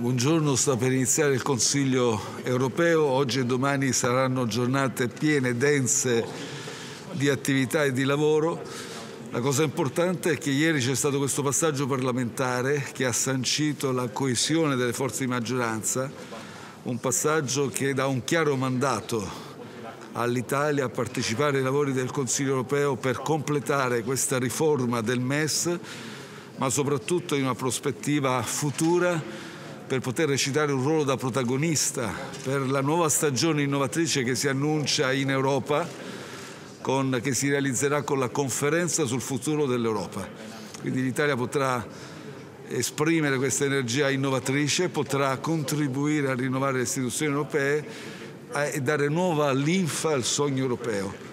Buongiorno, sta per iniziare il Consiglio europeo. Oggi e domani saranno giornate piene, dense di attività e di lavoro. La cosa importante è che ieri c'è stato questo passaggio parlamentare che ha sancito la coesione delle forze di maggioranza, un passaggio che dà un chiaro mandato all'Italia a partecipare ai lavori del Consiglio europeo per completare questa riforma del MES, ma soprattutto in una prospettiva futura per poter recitare un ruolo da protagonista per la nuova stagione innovatrice che si annuncia in Europa, con, che si realizzerà con la conferenza sul futuro dell'Europa. Quindi l'Italia potrà esprimere questa energia innovatrice, potrà contribuire a rinnovare le istituzioni europee e dare nuova linfa al sogno europeo.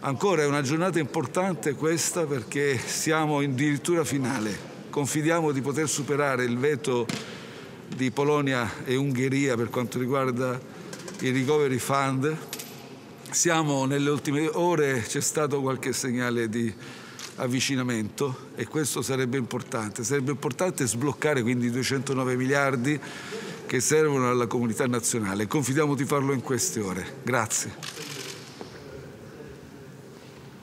Ancora è una giornata importante questa perché siamo addirittura finale. Confidiamo di poter superare il veto di Polonia e Ungheria per quanto riguarda il recovery fund. Siamo nelle ultime ore, c'è stato qualche segnale di avvicinamento e questo sarebbe importante. Sarebbe importante sbloccare quindi i 209 miliardi che servono alla comunità nazionale. Confidiamo di farlo in queste ore. Grazie.